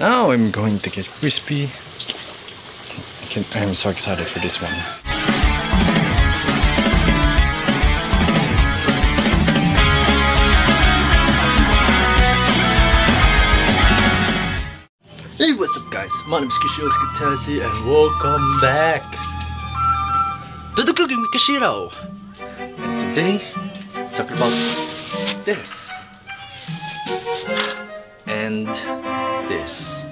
Now I'm going to get crispy. I can, I'm so excited for this one. Hey, what's up guys? My name is Kashito Skitazi and welcome back to the Cooking with Kashito. And today, talking about this and this.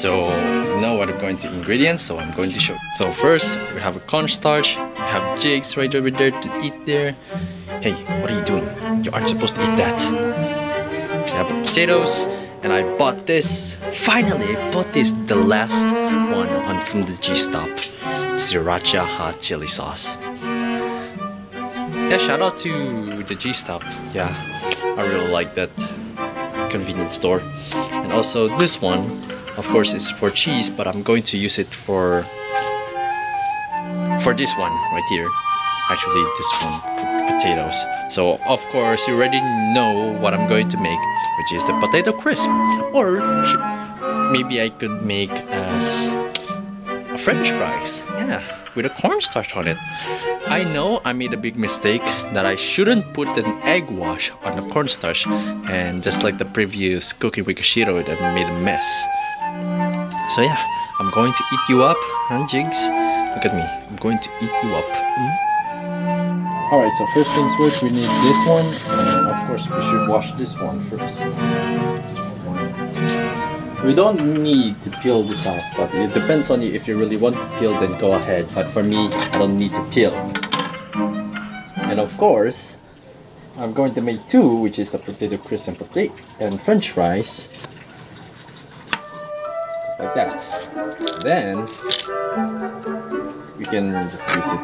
So know what I'm going to ingredients, so I'm going to show. So first we have a cornstarch, we have jigs right over there to eat there. Hey, what are you doing? You aren't supposed to eat that. We have potatoes, and I bought this. Finally, I bought this, the last one on from the G-Stop. Sriracha hot chili sauce. Yeah, shout out to the G-Stop. Yeah, I really like that convenience store. And also this one, of course, is for cheese, but I'm going to use it for for this one right here. Actually, this one for potatoes. So of course, you already know what I'm going to make, which is the potato crisp. Or maybe I could make uh, as French fries. Yeah, with a cornstarch on it. I know I made a big mistake that I shouldn't put an egg wash on the cornstarch, and just like the previous cooking with Kashito, it made a mess. So yeah, I'm going to eat you up, and jigs. Look at me, I'm going to eat you up. Mm-hmm. Alright, so first things first, we need this one, and of course we should wash this one first. We don't need to peel this off, but it depends on you. If you really want to peel, then go ahead. But for me, I don't need to peel. And of course, I'm going to make two, which is the potato crisp and potato and French fries, just like that. Then we can just use it.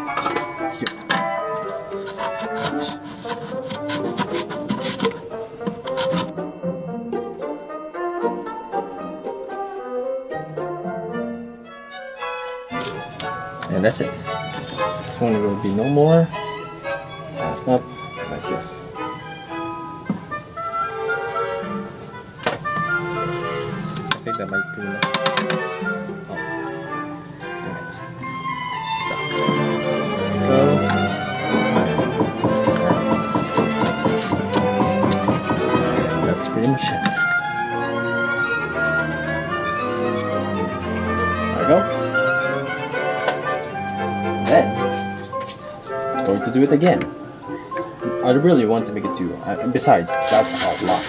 And that's it. This one will be no more. Snap like this. I think that might be enough. Oh. Go. That's pretty much it. There we go. Then, going to do it again. I really want to make it two. Uh, besides, that's a lot.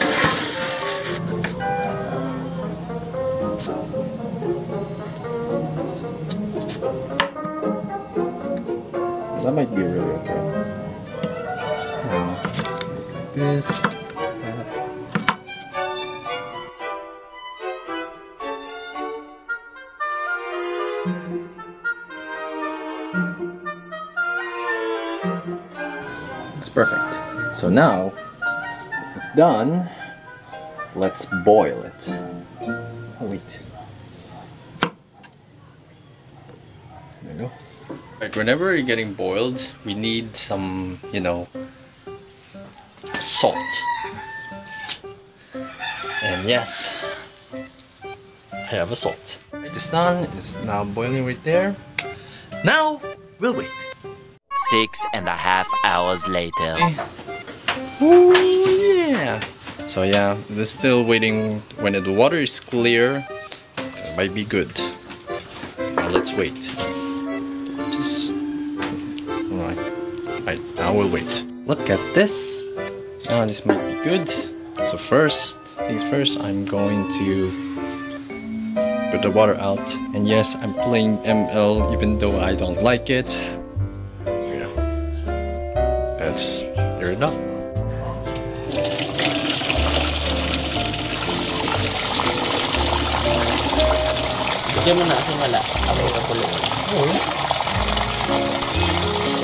That might be really okay. Uh, like this. It's perfect. So now it's done. Let's boil it. Oh wait. There you go. Right, whenever you're getting boiled, we need some, you know, salt. And yes, I have a salt. It's done. It's now boiling right there. Now we'll wait. Six and a half hours later. Oh yeah. So yeah, they're still waiting when the water is clear. It might be good. Now let's wait. Just alright. Right, now we'll wait. Look at this. Now this might be good. So first things first, I'm going to put the water out. And yes, I'm playing ML even though I don't like it. that's fair enough. Diyan mo na ako wala. Ako ka kulo. Oo.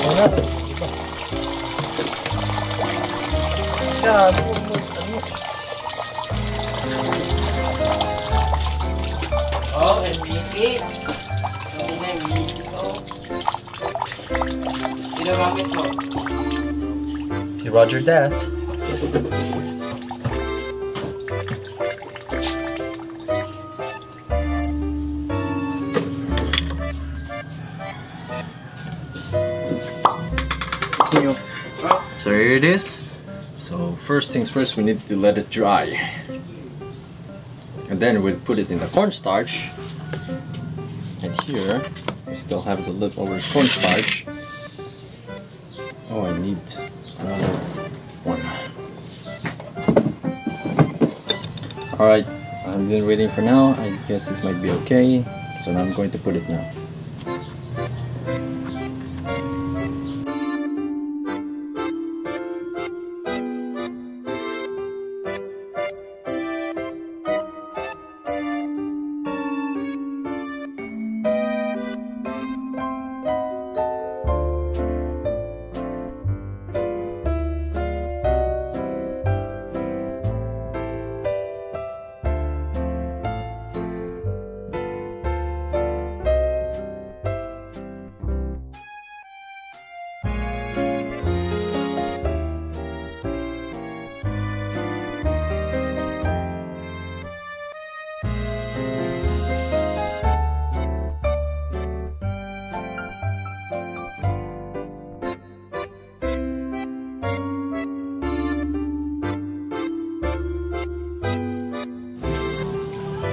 Wala. Siya, ano mo? Ano? Oh, MVP. Hindi na MVP. Oh. Ginamamit mo. Roger that. So here it is. So first things first, we need to let it dry. And then we'll put it in the cornstarch. And here, I still have the leftover cornstarch. Oh, I need Uh, one. Alright, I've been waiting for now. I guess this might be okay. So now I'm going to put it now.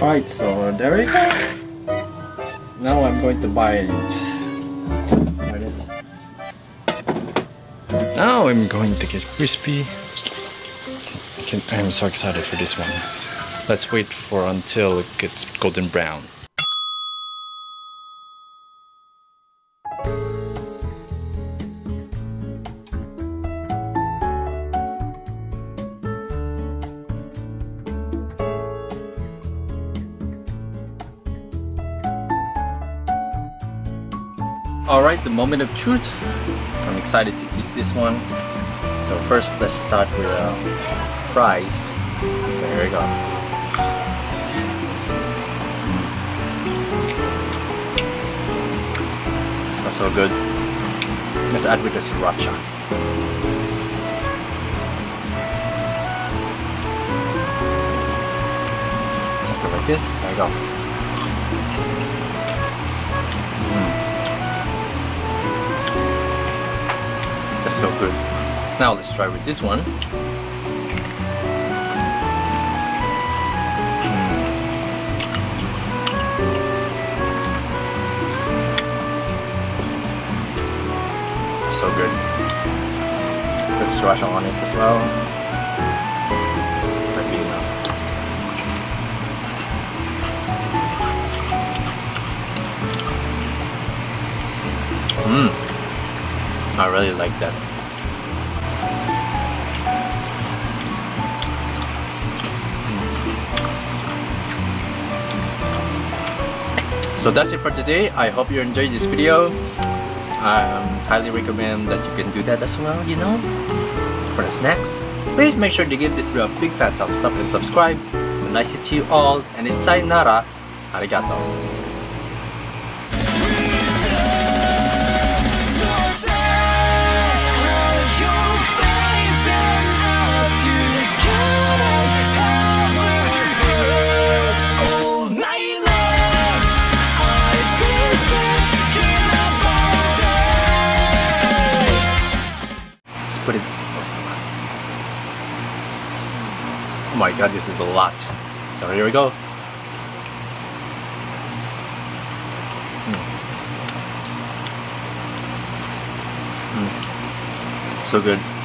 Alright, so there. Now I'm going to buy it. Buy it. Now I'm going to get crispy. I'm so excited for this one. Let's wait for until it gets golden brown. Alright, the moment of truth. I'm excited to eat this one. So first let's start with uh, fries. So here we go. That's so good. Let's add with the sriracha. Something like this. There you go. So good. Now let's try with this one. So good. Put sriracha on it as well. That'd be enough. Mmm. I really like that. So that's it for today. I hope you enjoyed this video. Um, highly recommend that you can do that as well, you know, for the snacks. Please make sure to give this video a big fat thumbs up and subscribe. And to see you all, and it's sayonara. Arigato. Put it. Oh my god, this is a lot. So here we go. Mm. Mm. So good.